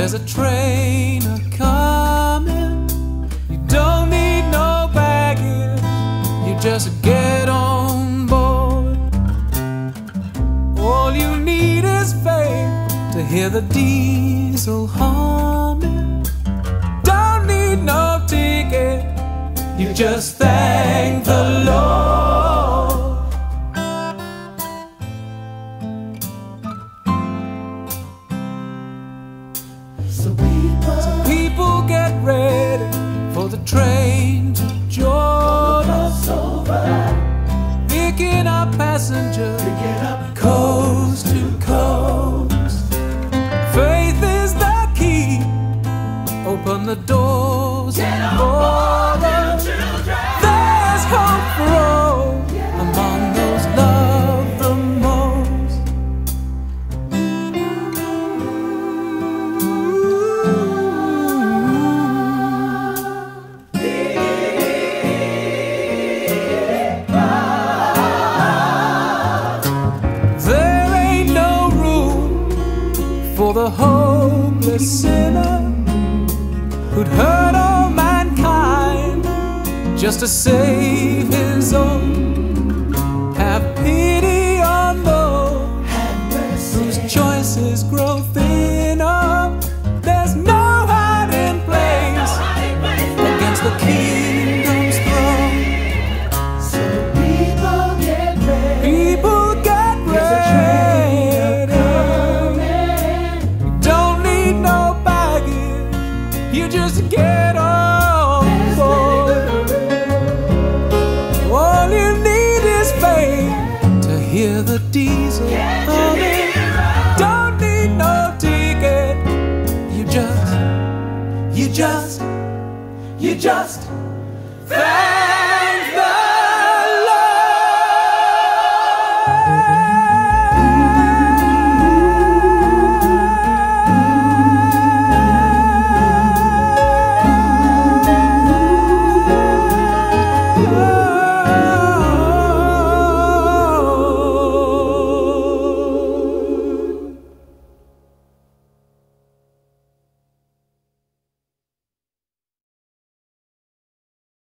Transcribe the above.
There's a train a coming. You don't need no baggage. You just get on board. All you need is faith to hear the diesel humming. Don't need no ticket. You just thank up passengers get up, coast to coast. Faith is the key. Open the doors for the hopeless sinner who'd hurt all mankind just to save his own. Just get on. All you need is faith to hear the diesel. Don't need no ticket. You just, you just, you just thank the Lord.